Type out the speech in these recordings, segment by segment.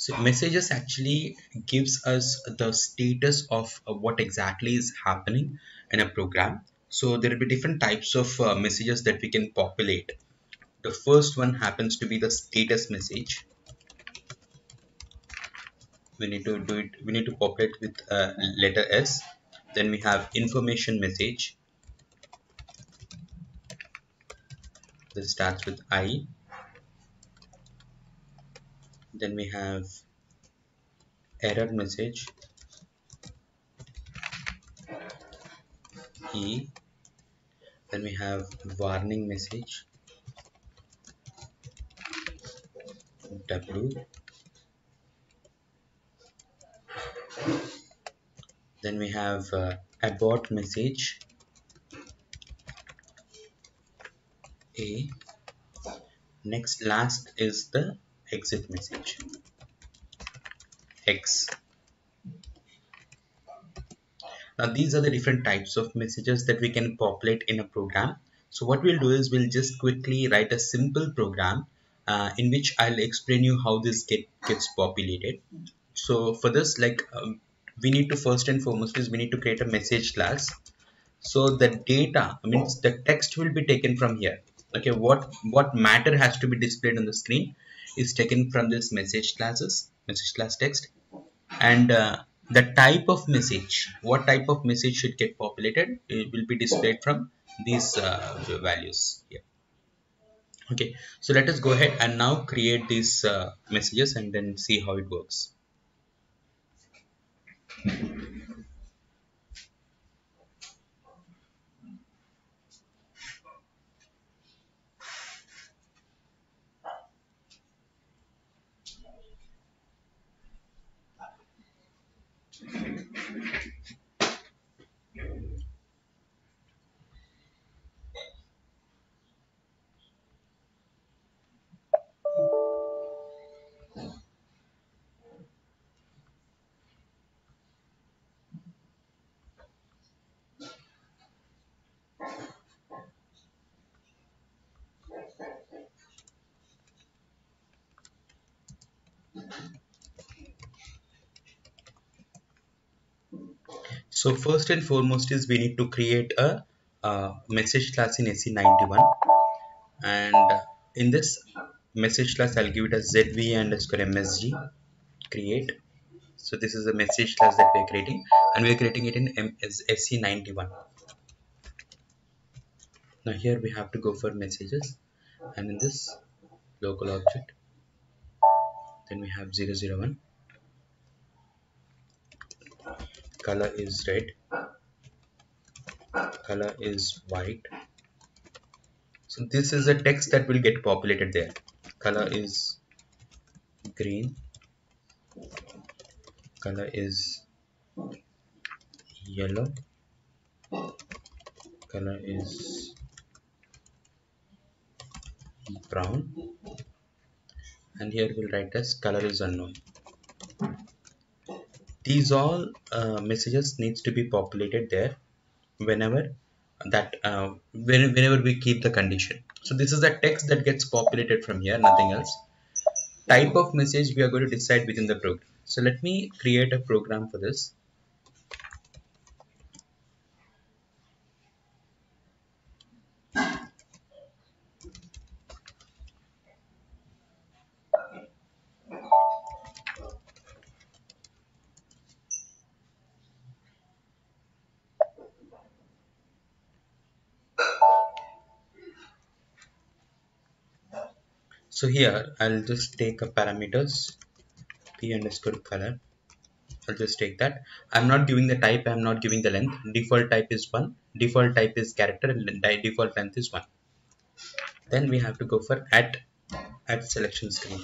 So messages actually gives us the status of uh, what exactly is happening in a program. So there will be different types of uh, messages that we can populate. The first one happens to be the status message. We need to do it. We need to populate with uh, letter S. Then we have information message. This starts with I then we have error message. E. Then we have warning message. W. Then we have uh, abort message. A. Next last is the exit message. X now these are the different types of messages that we can populate in a program. So what we'll do is we'll just quickly write a simple program uh, in which I'll explain you how this get gets populated. So for this like um, we need to first and foremost is we need to create a message class. So the data means the text will be taken from here. Okay what what matter has to be displayed on the screen is taken from this message classes message class text. And uh, the type of message what type of message should get populated it will be displayed from these uh, values. Here okay. So let us go ahead and now create these uh, messages and then see how it works So first and foremost is we need to create a, a message class in SE91 and in this message class I'll give it as ZV underscore MSG create. So this is a message class that we're creating. And we're creating it in MS SE91. Now here we have to go for messages. And in this local object then we have 001 color is red. Color is white. So this is a text that will get populated there. Color is green. Color is yellow. Color is brown. And here we'll write as color is unknown these all uh, messages needs to be populated there whenever that uh, when, whenever we keep the condition. So this is the text that gets populated from here nothing else. Type of message we are going to decide within the program. So let me create a program for this so here I'll just take a parameters p underscore color. I'll just take that. I'm not giving the type I'm not giving the length. Default type is 1 default type is character and default length is 1 then we have to go for at at selection screen.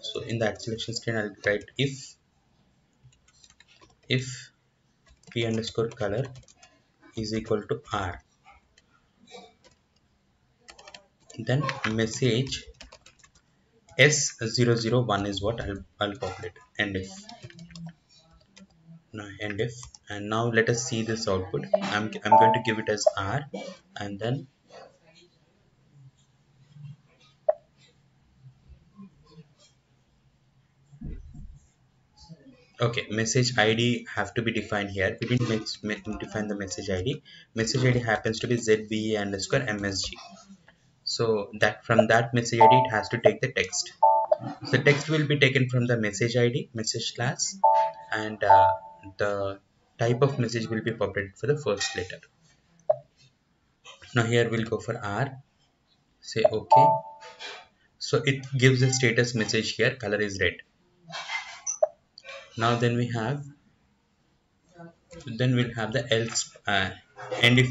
So in that selection screen I'll write if if p underscore color is equal to r. Then message S001 is what? I'll, I'll populate. And if now and if and now let us see this output. I'm, I'm going to give it as R and then okay message id have to be defined here. We didn't define the message id message id happens to be ZV underscore msg so that from that message id it has to take the text. So text will be taken from the message id message class and uh, the type of message will be populated for the first letter. Now here we'll go for r. Say okay. So it gives a status message here. Color is red. Now then we have then we'll have the else uh, and if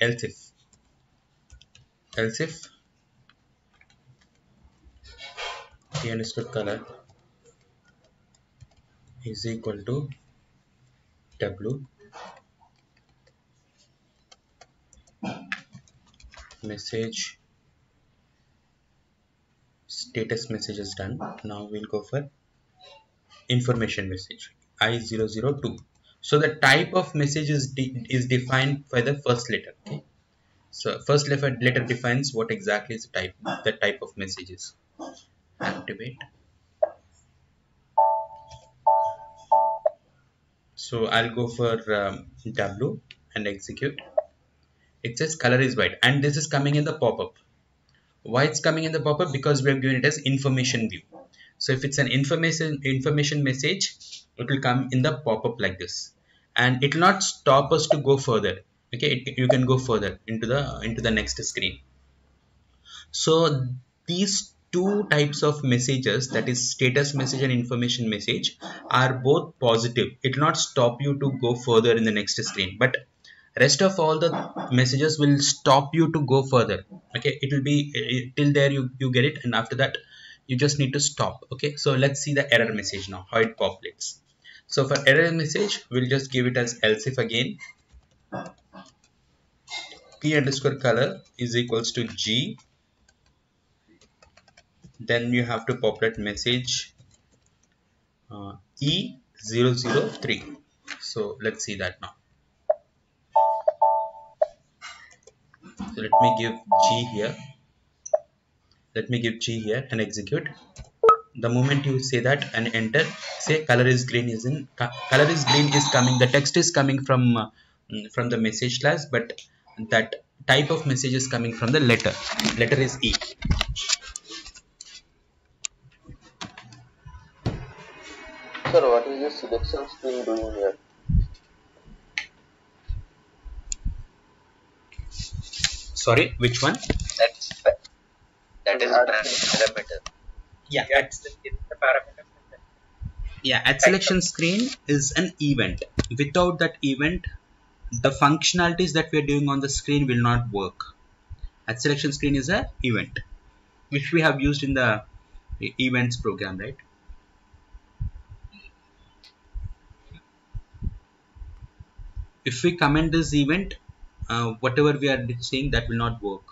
else if else if underscore color. Is equal to w. Message. Status message is done. Now we'll go for information message. I002 so the type of message is, de is defined by the first letter okay? So first letter defines what exactly is the type the type of messages activate so i'll go for um, w and execute. It says color is white and this is coming in the pop-up. Why it's coming in the pop-up? Because we have given it as information view. So if it's an information information message it will come in the pop-up like this. And it will not stop us to go further. Okay it, you can go further into the into the next screen. So these two types of messages that is status message and information message are both positive. It will not stop you to go further in the next screen. But rest of all the messages will stop you to go further. Okay? It will be eh, till there you you get it and after that you just need to stop. Okay? So let's see the error message now how it populates. So for error message we'll just give it as else if again. P underscore color is equals to g then you have to populate message uh, e003 so let's see that now. So let me give g here. Let me give g here and execute. The moment you say that and enter say color is green is in color is green is coming the text is coming from uh, from the message class but that type of message is coming from the letter. Letter is e sir what is this selection screen doing here sorry which one that's that is parameter. Yeah, yeah it's the, the parameter. Yeah, at selection screen is an event. Without that event, the functionalities that we are doing on the screen will not work. At selection screen is an event, which we have used in the events program, right? If we comment this event, uh, whatever we are saying that will not work.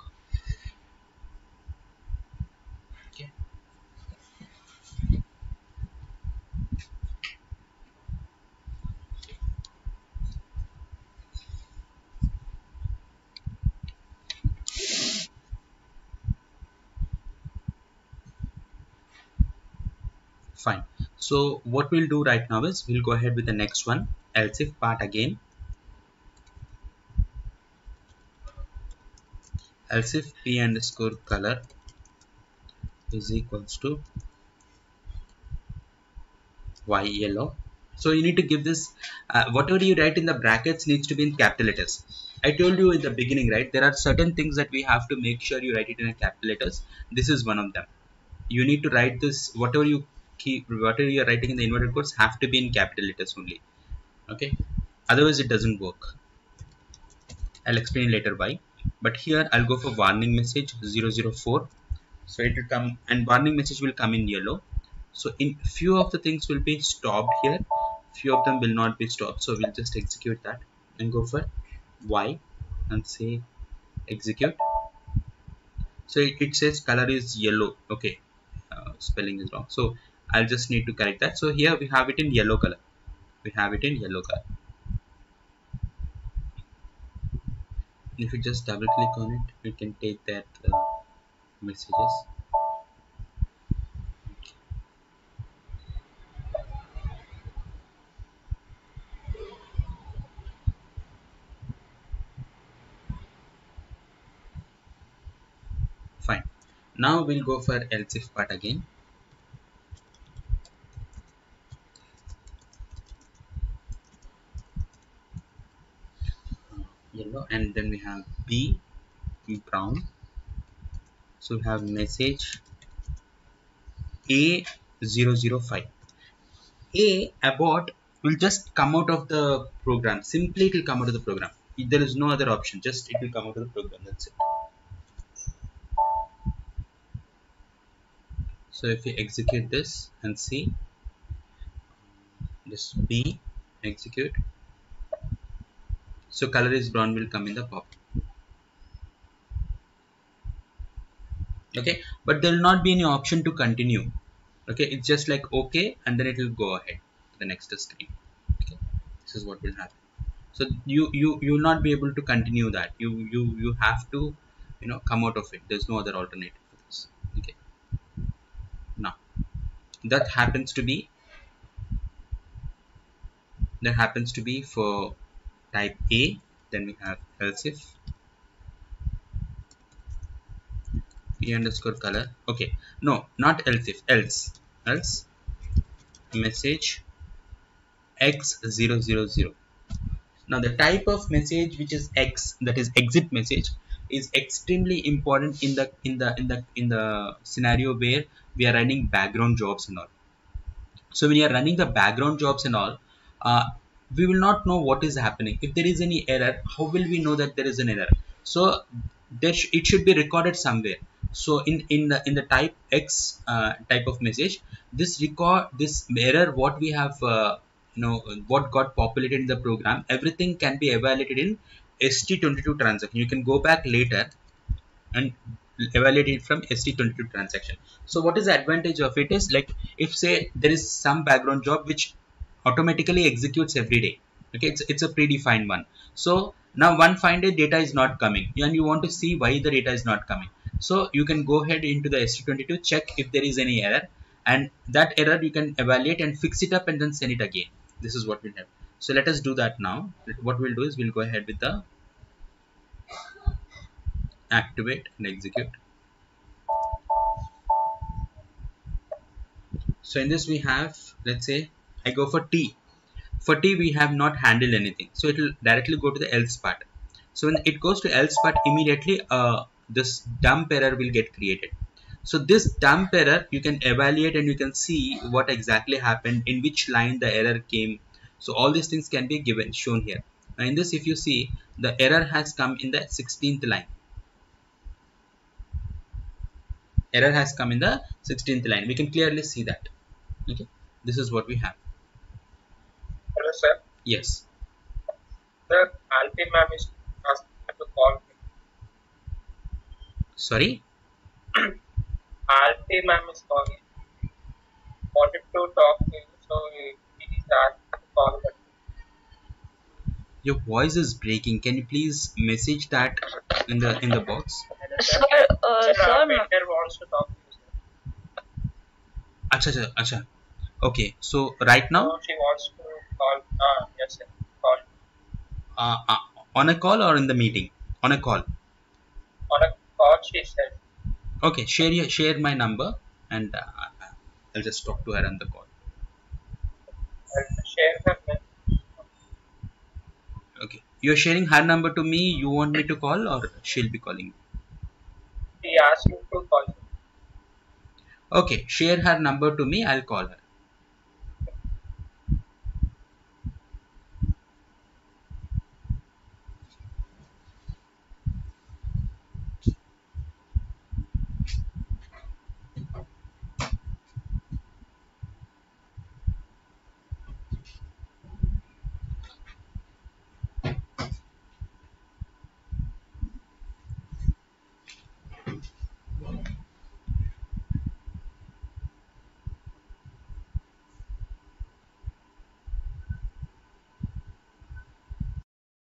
fine. So what we'll do right now is we'll go ahead with the next one. Else if part again else if p underscore color is equals to y yellow so you need to give this uh, whatever you write in the brackets needs to be in capital letters. I told you in the beginning right there are certain things that we have to make sure you write it in capital letters. This is one of them. You need to write this whatever you key whatever you are writing in the inverted quotes have to be in capital letters only. Okay? Otherwise it doesn't work. I'll explain later why but here I'll go for warning message 004 so it will come and warning message will come in yellow. So in few of the things will be stopped here. Few of them will not be stopped. So we'll just execute that and go for y and say execute. So it, says color is yellow. Okay uh, spelling is wrong. So I'll just need to correct that. So here we have it in yellow color. We have it in yellow color if you just double click on it you can take that uh, messages. Fine. Now we'll go for else if part again. Yellow and then we have b brown. So we have message a005 a abort will just come out of the program. Simply it will come out of the program. There is no other option. Just it will come out of the program. That's it. So if we execute this and see this b execute so color is brown will come in the pop. Okay? But there will not be any option to continue. Okay? It's just like okay and then it will go ahead to the next screen. Okay? This is what will happen. So you you you will not be able to continue that. You you you have to you know come out of it. There's no other alternative for this. Okay? Now that happens to be that happens to be for type A then we have else if p underscore color. Okay. No not else if else. Else? Message x000 now the type of message which is x that is exit message is extremely important in the in the in the in the scenario where we are running background jobs and all. So when you are running the background jobs and all uh, we will not know what is happening. If there is any error how will we know that there is an error? So there sh it should be recorded somewhere. So in in the in the type x uh, type of message this record this error what we have uh, you know what got populated in the program everything can be evaluated in st22 transaction. You can go back later and evaluate it from st22 transaction. So what is the advantage of it is like if say there is some background job which automatically executes every day. Okay it's, it's a predefined one. So now one find a data is not coming and you want to see why the data is not coming. So you can go ahead into the st22 check if there is any error and that error you can evaluate and fix it up and then send it again. This is what we have. So let us do that now. What we'll do is we'll go ahead with the activate and execute. So in this we have let's say I go for T for T we have not handled anything. So it will directly go to the else part. So when it goes to else part immediately uh, this dump error will get created. So this dump error you can evaluate and you can see what exactly happened in which line the error came. So all these things can be given shown here. Now in this if you see the error has come in the 16th line. Error has come in the 16th line. We can clearly see that. Okay? This is what we have hello sir. Yes. The alpha ma'am is asking to call me. Sorry? Alpha ma'am is calling. Wanted to talk to you so he is asked to call me. Your voice is breaking. Can you please message that in the in the box? Hello Sir, sir uh, sir sir, our ma- vendor wants to talk to you sir. Acha acha acha. Okay so right now? So she wants to call. Ah yes sir call. Uh, uh, on a call or in the meeting? On a call. On a call she said. Okay share your share my number and uh, i'll just talk to her on the call. I'll share her okay. You're sharing her number to me you want me to call or she'll be calling you? She asked you to call. okay share her number to me i'll call her